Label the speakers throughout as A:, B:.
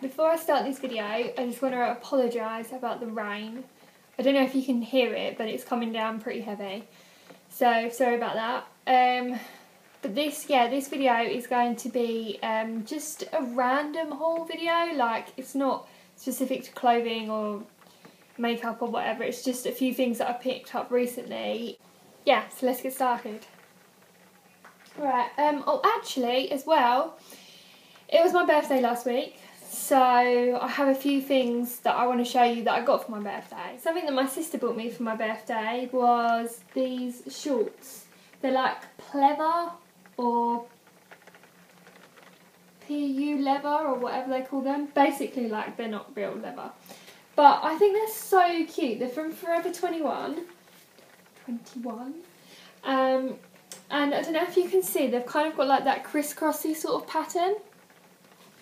A: Before I start this video, I just want to apologise about the rain. I don't know if you can hear it, but it's coming down pretty heavy. So, sorry about that. Um, but this, yeah, this video is going to be um, just a random haul video. Like, it's not specific to clothing or makeup or whatever. It's just a few things that I picked up recently. Yeah, so let's get started. Right, um, oh, actually, as well, it was my birthday last week. So I have a few things that I want to show you that I got for my birthday. Something that my sister bought me for my birthday was these shorts. They're like pleather or PU leather or whatever they call them. Basically like they're not real leather. But I think they're so cute. They're from Forever 21. 21. Um, and I don't know if you can see, they've kind of got like that crisscrossy sort of pattern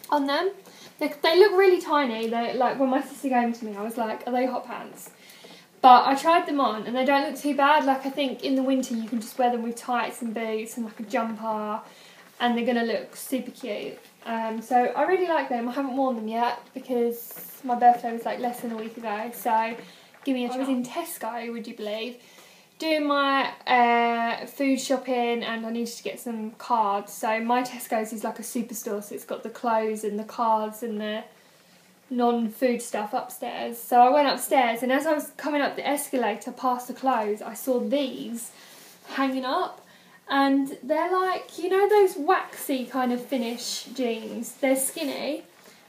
A: on them. They, they look really tiny. They like when my sister gave them to me, I was like, are they hot pants? But I tried them on and they don't look too bad. Like I think in the winter you can just wear them with tights and boots and like a jumper, and they're gonna look super cute. Um, so I really like them. I haven't worn them yet because my birthday was like less than a week ago. So give me a. I was in Tesco, would you believe? Doing my uh, food shopping and I needed to get some cards. So my Tesco's is like a superstore, so it's got the clothes and the cards and the non-food stuff upstairs. So I went upstairs and as I was coming up the escalator past the clothes, I saw these hanging up. And they're like, you know those waxy kind of finish jeans? They're skinny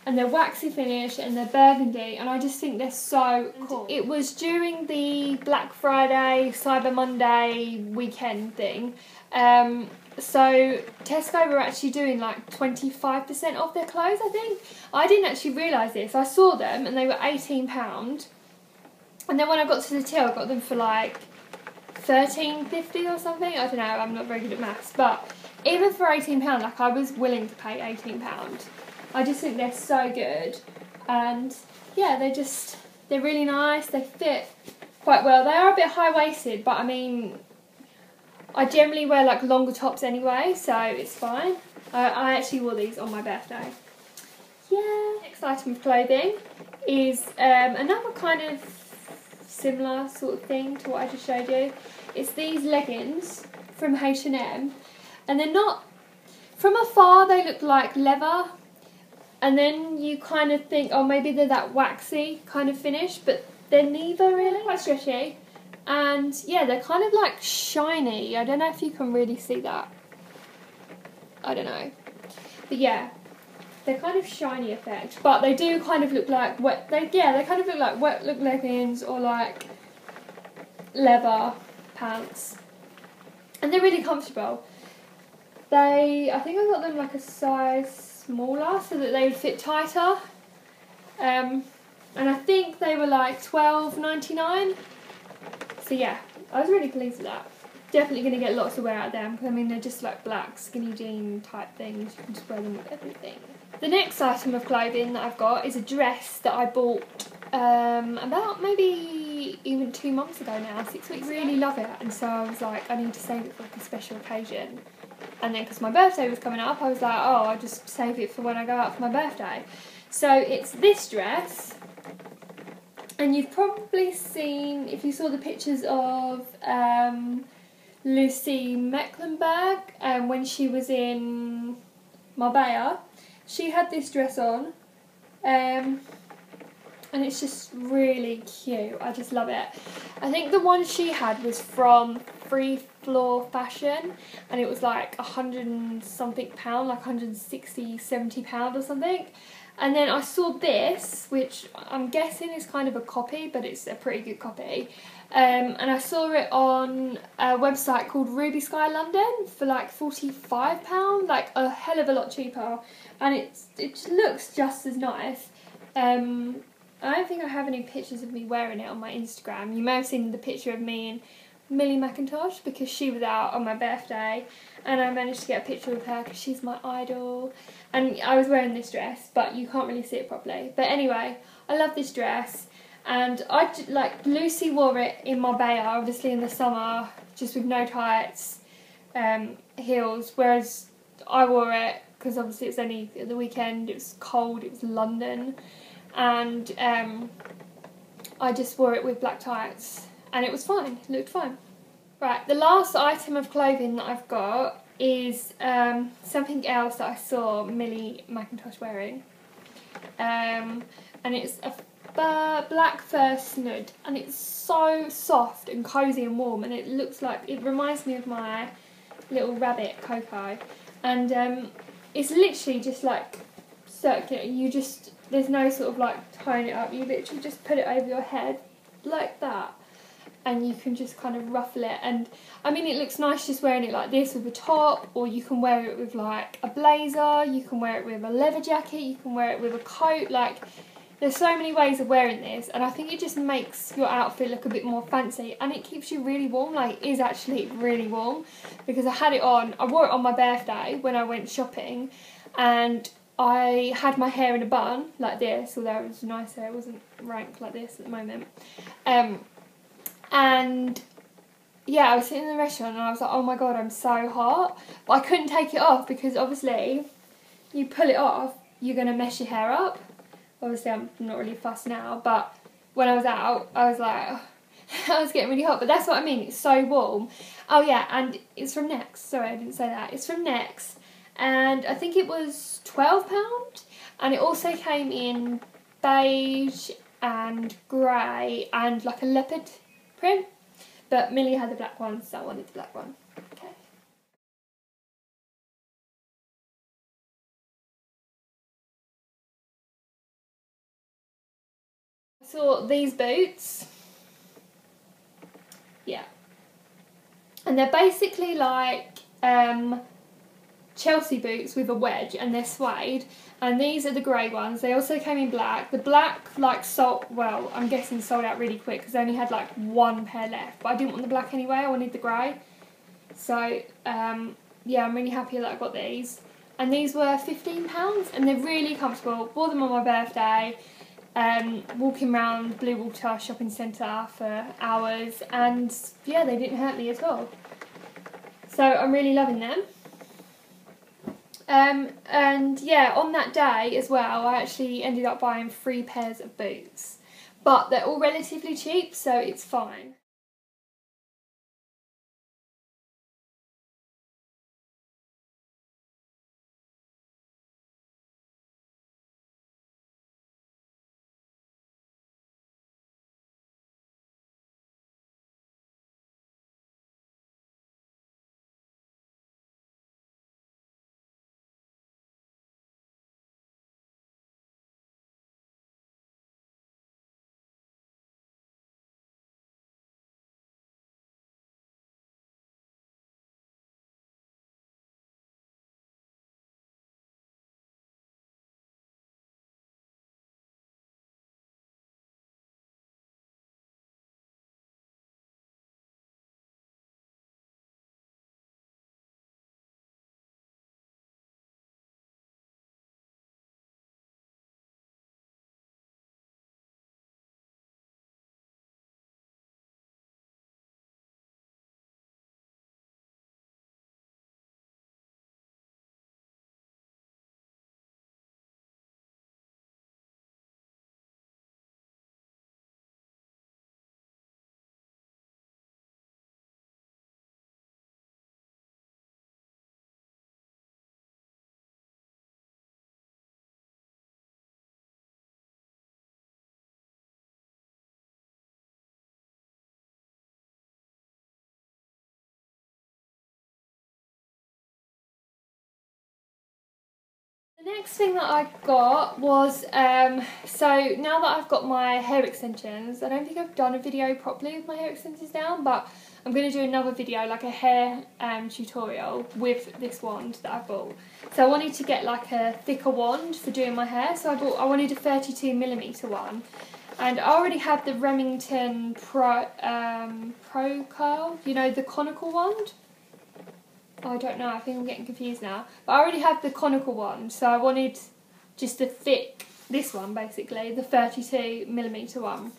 A: and they're waxy finish and they're burgundy and I just think they're so cool. It was during the Black Friday, Cyber Monday weekend thing. Um, so Tesco were actually doing like 25% off their clothes, I think. I didn't actually realise this. I saw them and they were £18. And then when I got to the till, I got them for like thirteen fifty or something. I don't know, I'm not very good at maths. But even for £18, like I was willing to pay £18. I just think they're so good, and yeah, they're just they're really nice. They fit quite well. They are a bit high waisted, but I mean, I generally wear like longer tops anyway, so it's fine. I, I actually wore these on my birthday. Yeah. Next item of clothing is um, another kind of similar sort of thing to what I just showed you. It's these leggings from H&M, and they're not. From afar, they look like leather, and then you kind of think, oh, maybe they're that waxy kind of finish, but they're neither really. Quite stretchy, and yeah, they're kind of like shiny. I don't know if you can really see that. I don't know, but yeah, they're kind of shiny effect, but they do kind of look like wet. They yeah, they kind of look like wet look leggings or like leather pants, and they're really comfortable. They, I think I got them like a size smaller so that they would fit tighter. Um, and I think they were like twelve ninety nine. So yeah, I was really pleased with that. Definitely going to get lots of wear out of them because I mean they're just like black skinny jean type things. You can just wear them with everything. The next item of clothing that I've got is a dress that I bought um, about maybe even two months ago now, six weeks. I really love it, and so I was like, I need to save it for like a special occasion. And then because my birthday was coming up, I was like, oh, I'll just save it for when I go out for my birthday. So it's this dress. And you've probably seen, if you saw the pictures of um, Lucy Mecklenburgh um, when she was in Marbella, she had this dress on. Um, and it's just really cute. I just love it. I think the one she had was from Free Floor Fashion, and it was like a hundred and something pound, like 160, 70 pound or something. And then I saw this, which I'm guessing is kind of a copy, but it's a pretty good copy. Um, and I saw it on a website called Ruby Sky London for like £45, like a hell of a lot cheaper. And it's, it looks just as nice. Um, I don't think I have any pictures of me wearing it on my Instagram. You may have seen the picture of me Millie Mackintosh because she was out on my birthday and I managed to get a picture with her because she's my idol. And I was wearing this dress, but you can't really see it properly. But anyway, I love this dress. And I like Lucy wore it in Marbella, obviously in the summer, just with no tights, um, heels. Whereas I wore it because obviously it's only the weekend. It was cold. It was London, and um, I just wore it with black tights, and it was fine. It looked fine. Right, the last item of clothing that I've got is um, something else that I saw Millie Mackintosh wearing. Um, and it's a fur, black fur snood, and it's so soft and cozy and warm, and it looks like it reminds me of my little rabbit Coco, and um, it's literally just like circular. You just there's no sort of like tying it up. You literally just put it over your head like that and you can just kind of ruffle it. And I mean it looks nice just wearing it like this with a top or you can wear it with like a blazer you can wear it with a leather jacket you can wear it with a coat like there's so many ways of wearing this and I think it just makes your outfit look a bit more fancy and it keeps you really warm like it is actually really warm because I had it on I wore it on my birthday when I went shopping and I had my hair in a bun like this although it was nice it wasn't rank like this at the moment. Um, and yeah, I was sitting in the restaurant and I was like, oh my god, I'm so hot. But I couldn't take it off because obviously, you pull it off, you're going to mess your hair up. Obviously, I'm not really fussed now, but when I was out, I was like, I was getting really hot. But that's what I mean, it's so warm. Oh yeah, and it's from Next. Sorry, I didn't say that. It's from Next. And I think it was £12. And it also came in beige and grey and like a leopard print. But Millie had the black one, so I wanted the black one. Okay. I saw these boots. Yeah. And they're basically like um, Chelsea boots with a wedge and they're suede and these are the grey ones. They also came in black. The black, like, sold, well, I'm guessing sold out really quick because they only had, like, one pair left. But I didn't want the black anyway, I wanted the grey. So, um, yeah, I'm really happy that I got these. And these were £15 and they're really comfortable. Bought them on my birthday. Um, walking around Bluewater shopping centre for hours and yeah, they didn't hurt me at all. So I'm really loving them. Um, and yeah, on that day as well, I actually ended up buying three pairs of boots. But they're all relatively cheap, so it's fine. The next thing that I got was, um, so now that I've got my hair extensions, I don't think I've done a video properly with my hair extensions down, but I'm going to do another video, like a hair um, tutorial with this wand that I bought. So I wanted to get like a thicker wand for doing my hair, so I bought, I wanted a 32mm one. And I already have the Remington Pro, um, Pro Curl, you know, the conical wand. I don't know, I think I'm getting confused now. But I already have the conical one, so I wanted just a thick, this one basically, the 32 millimeter one.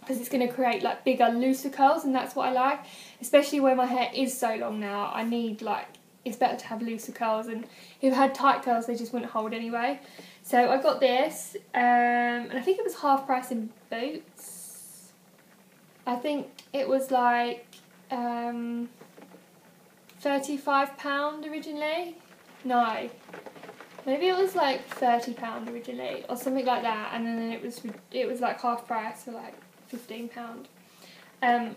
A: Because it's going to create like bigger, looser curls, and that's what I like. Especially where my hair is so long now, I need like it's better to have looser curls. And if I had tight curls, they just wouldn't hold anyway. So I got this, um, and I think it was half price in Boots. I think it was like um, £35 originally. No, maybe it was like £30 originally or something like that, and then it was it was like half price for like £15. Um,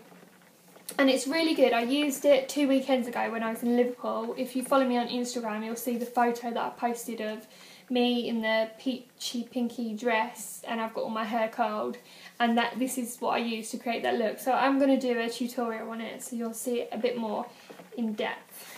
A: and it's really good. I used it two weekends ago when I was in Liverpool. If you follow me on Instagram, you'll see the photo that I posted of me in the peachy pinky dress and I've got all my hair curled and that this is what I use to create that look. So I'm going to do a tutorial on it so you'll see it a bit more in depth.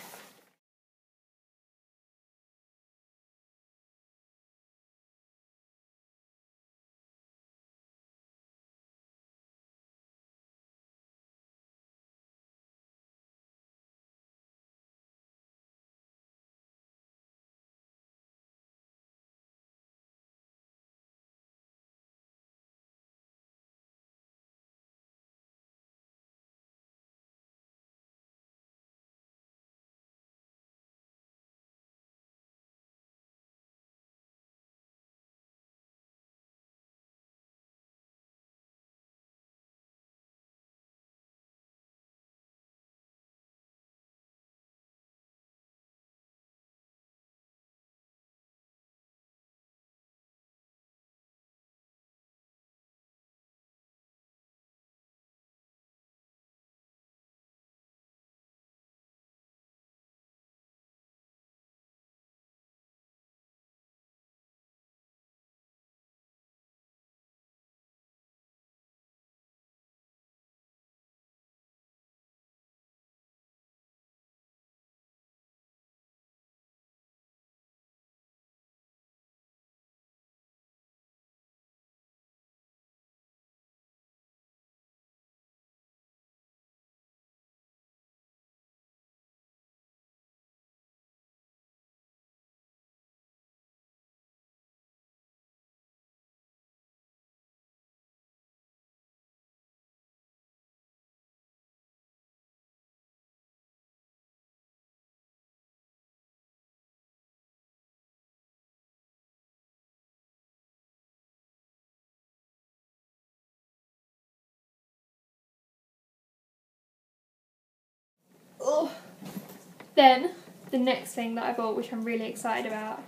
A: Then the next thing that I bought, which I'm really excited about,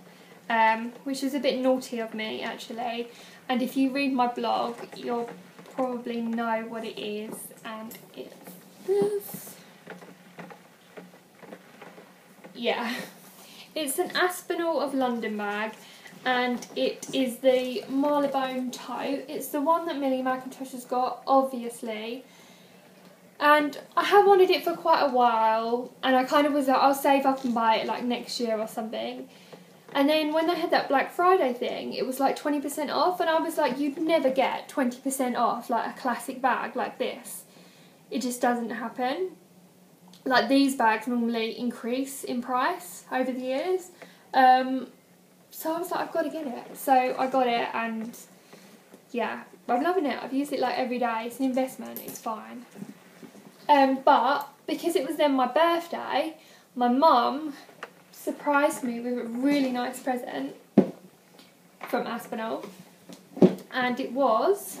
A: um, which is a bit naughty of me actually, and if you read my blog, you'll probably know what it is, and it's this. Yeah, it's an Aspinal of London bag, and it is the Marylebone tote. It's the one that Millie Mackintosh has got, obviously. And I have wanted it for quite a while, and I kind of was like, I'll save up and buy it like next year or something. And then when they had that Black Friday thing, it was like 20% off, and I was like, you'd never get 20% off like a classic bag like this. It just doesn't happen. Like these bags normally increase in price over the years. Um, so I was like, I've got to get it. So I got it, and yeah, I'm loving it. I've used it like every day. It's an investment, it's fine. Um, but because it was then my birthday, my mum surprised me with a really nice present from Aspinal, and it was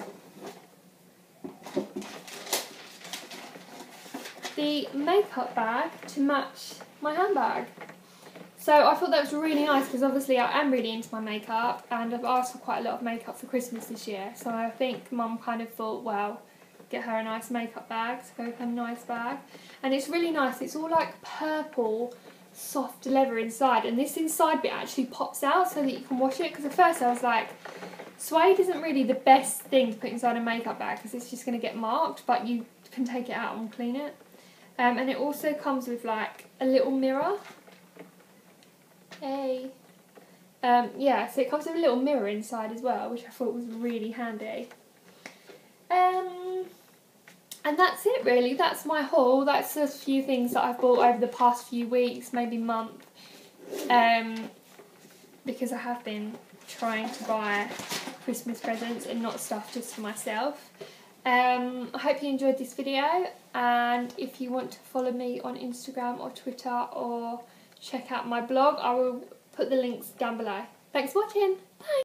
A: the makeup bag to match my handbag. So I thought that was really nice because obviously I am really into my makeup and I've asked for quite a lot of makeup for Christmas this year. So I think mum kind of thought, well, get her a nice makeup bag to go with her nice bag. And it's really nice. It's all like purple, soft leather inside, and this inside bit actually pops out so that you can wash it. Because at first I was like, suede isn't really the best thing to put inside a makeup bag because it's just going to get marked, but you can take it out and clean it. Um, and it also comes with like a little mirror. Hey. Um, yeah, so it comes with a little mirror inside as well, which I thought was really handy. Um, and that's it really, that's my haul. That's a few things that I've bought over the past few weeks, maybe month. Um, because I have been trying to buy Christmas presents and not stuff just for myself. Um, I hope you enjoyed this video and if you want to follow me on Instagram or Twitter or check out my blog. I will put the links down below. Thanks for watching.